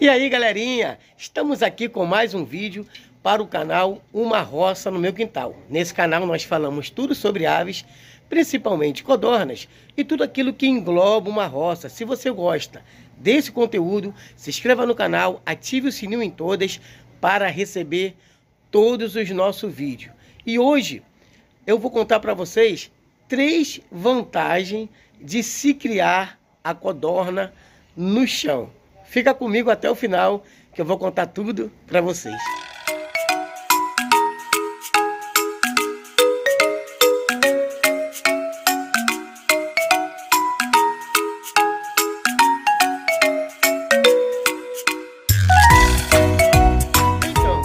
E aí galerinha, estamos aqui com mais um vídeo para o canal Uma Roça no Meu Quintal. Nesse canal nós falamos tudo sobre aves, principalmente codornas e tudo aquilo que engloba uma roça. Se você gosta desse conteúdo, se inscreva no canal, ative o sininho em todas para receber todos os nossos vídeos. E hoje eu vou contar para vocês três vantagens de se criar a codorna no chão. Fica comigo até o final que eu vou contar tudo para vocês. Então,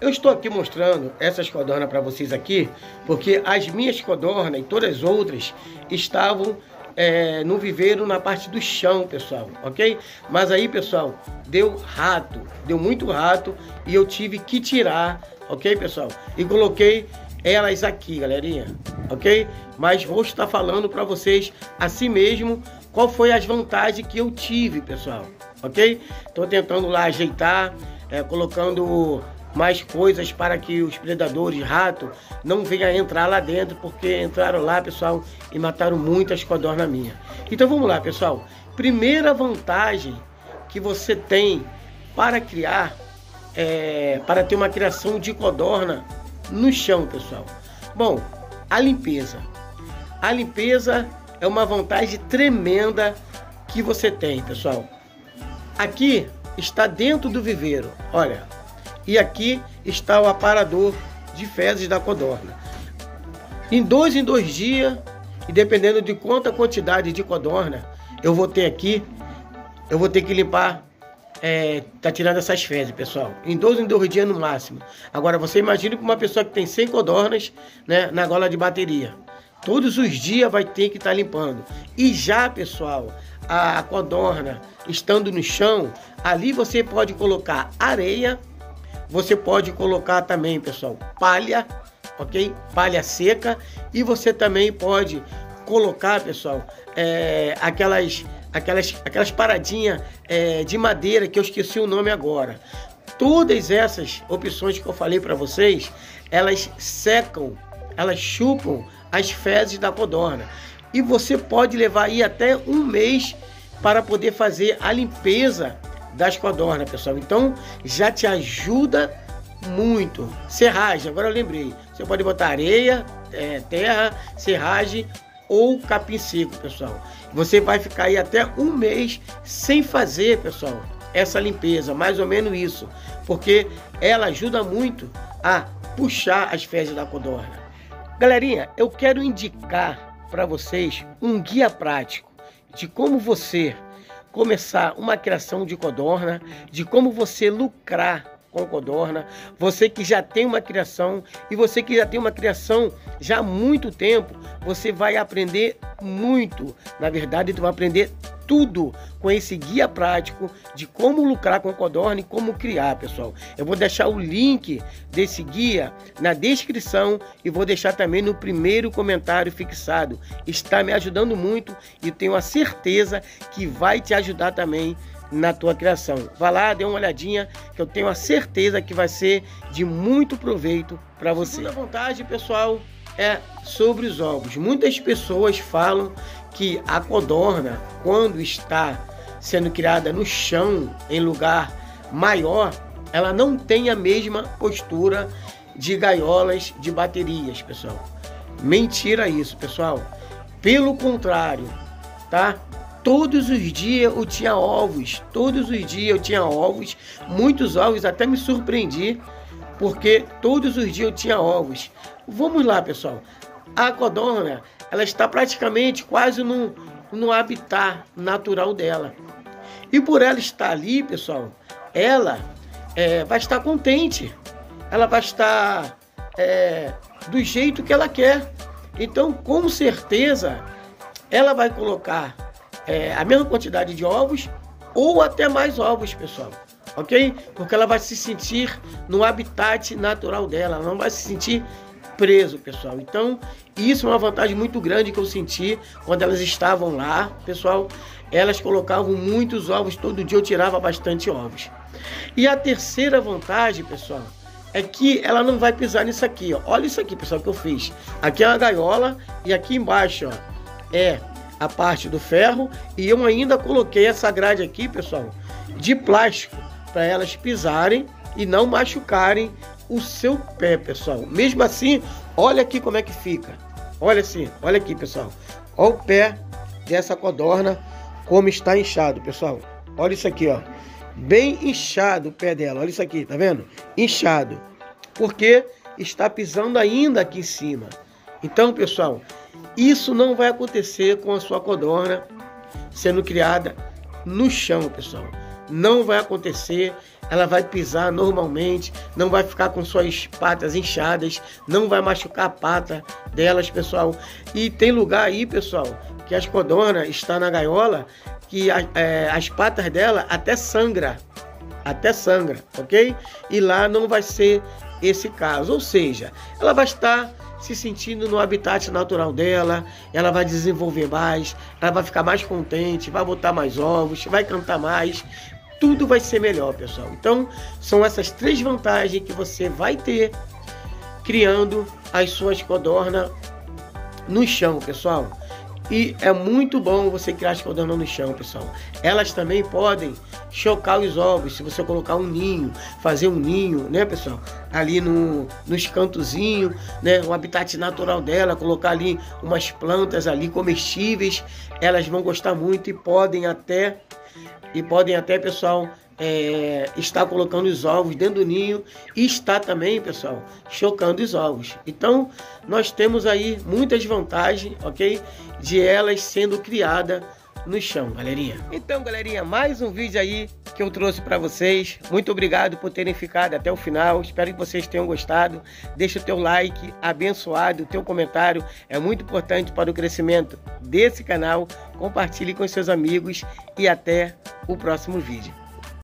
Eu estou aqui mostrando essas codornas para vocês aqui, porque as minhas codornas e todas as outras estavam é, no viveiro na parte do chão, pessoal, ok? Mas aí, pessoal, deu rato, deu muito rato e eu tive que tirar, ok, pessoal? E coloquei elas aqui, galerinha, ok? Mas vou estar falando para vocês assim mesmo qual foi as vantagens que eu tive, pessoal, ok? Estou tentando lá ajeitar, é, colocando mais coisas para que os predadores rato não venham entrar lá dentro, porque entraram lá, pessoal, e mataram muitas codornas minhas. Então vamos lá, pessoal. Primeira vantagem que você tem para criar, é, para ter uma criação de codorna no chão, pessoal. Bom, a limpeza. A limpeza é uma vantagem tremenda que você tem, pessoal. Aqui está dentro do viveiro. Olha, e aqui está o aparador de fezes da codorna. Em dois em dois dias, e dependendo de quanta quantidade de codorna eu vou ter aqui, eu vou ter que limpar, é, tá tirando essas fezes, pessoal. Em dois em dois dias no máximo. Agora você imagina que uma pessoa que tem 100 codornas, né, na gola de bateria. Todos os dias vai ter que estar tá limpando. E já, pessoal, a codorna estando no chão, ali você pode colocar areia você pode colocar também, pessoal, palha, ok? Palha seca. E você também pode colocar, pessoal, é, aquelas, aquelas, aquelas paradinhas é, de madeira que eu esqueci o nome agora. Todas essas opções que eu falei para vocês, elas secam, elas chupam as fezes da codorna. E você pode levar aí até um mês para poder fazer a limpeza das codornas, pessoal. Então já te ajuda muito. Serragem, agora eu lembrei. Você pode botar areia, é, terra, serragem ou capim seco, pessoal. Você vai ficar aí até um mês sem fazer, pessoal, essa limpeza, mais ou menos isso, porque ela ajuda muito a puxar as fezes da codorna. Galerinha, eu quero indicar para vocês um guia prático de como você começar uma criação de codorna, de como você lucrar com codorna, você que já tem uma criação e você que já tem uma criação já há muito tempo, você vai aprender muito. Na verdade, tu vai aprender tudo com esse guia prático de como lucrar com codorna e como criar, pessoal. Eu vou deixar o link desse guia na descrição e vou deixar também no primeiro comentário fixado. Está me ajudando muito e tenho a certeza que vai te ajudar também na tua criação. Vá lá, dê uma olhadinha, que eu tenho a certeza que vai ser de muito proveito para você. A vontade, pessoal, é sobre os ovos. Muitas pessoas falam que a codorna, quando está sendo criada no chão, em lugar maior, ela não tem a mesma postura de gaiolas de baterias, pessoal. Mentira isso, pessoal. Pelo contrário, tá? Todos os dias eu tinha ovos, todos os dias eu tinha ovos, muitos ovos, até me surpreendi, porque todos os dias eu tinha ovos. Vamos lá, pessoal. A codorna, ela está praticamente quase no, no habitat natural dela. E por ela estar ali, pessoal, ela é, vai estar contente. Ela vai estar é, do jeito que ela quer. Então, com certeza, ela vai colocar é, a mesma quantidade de ovos ou até mais ovos, pessoal. Ok? Porque ela vai se sentir no habitat natural dela. Ela não vai se sentir preso, pessoal. Então, isso é uma vantagem muito grande que eu senti quando elas estavam lá, pessoal. elas colocavam muitos ovos, todo dia eu tirava bastante ovos. E a terceira vantagem, pessoal, é que ela não vai pisar nisso aqui, ó. Olha isso aqui, pessoal, que eu fiz. Aqui é uma gaiola e aqui embaixo, ó, é a parte do ferro e eu ainda coloquei essa grade aqui, pessoal, de plástico para elas pisarem e não machucarem o seu pé, pessoal. Mesmo assim, olha aqui como é que fica. Olha assim, olha aqui, pessoal. Olha o pé dessa codorna como está inchado, pessoal. Olha isso aqui, ó. Bem inchado o pé dela. Olha isso aqui, tá vendo? Inchado. Porque está pisando ainda aqui em cima. Então, pessoal, isso não vai acontecer com a sua codorna sendo criada no chão, pessoal. Não vai acontecer. Ela vai pisar normalmente, não vai ficar com suas patas inchadas, não vai machucar a pata delas, pessoal. E tem lugar aí, pessoal, que as codornas está na gaiola, que é, as patas dela até sangra, até sangra, ok? E lá não vai ser esse caso, ou seja, ela vai estar se sentindo no habitat natural dela, ela vai desenvolver mais, ela vai ficar mais contente, vai botar mais ovos, vai cantar mais, tudo vai ser melhor, pessoal. Então, são essas três vantagens que você vai ter criando as suas codornas no chão, pessoal. E é muito bom você criar as codornas no chão, pessoal. Elas também podem chocar os ovos, se você colocar um ninho, fazer um ninho, né, pessoal? Ali no, nos cantozinhos, né, o habitat natural dela, colocar ali umas plantas ali comestíveis, elas vão gostar muito e podem até e podem até, pessoal, é, está colocando os ovos dentro do ninho e está também, pessoal, chocando os ovos. Então, nós temos aí muitas vantagens, ok? De elas sendo criadas no chão, galerinha. Então, galerinha, mais um vídeo aí que eu trouxe para vocês. Muito obrigado por terem ficado até o final. Espero que vocês tenham gostado. Deixa o teu like, abençoado, o teu comentário é muito importante para o crescimento desse canal. Compartilhe com seus amigos e até o próximo vídeo.